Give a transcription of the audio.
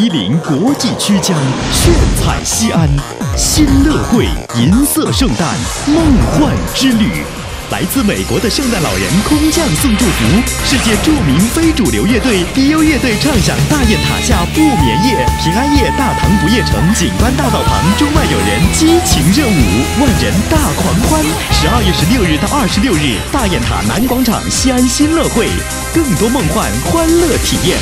一林国际曲江，炫彩西安，新乐汇银色圣诞，梦幻之旅。来自美国的圣诞老人空降送祝福，世界著名非主流乐队 D.U 乐队唱响大雁塔下不眠夜，平安夜大唐不夜城景观大道旁，中外友人激情热舞，万人大狂欢。十二月十六日到二十六日，大雁塔南广场西安新乐汇，更多梦幻欢乐体验。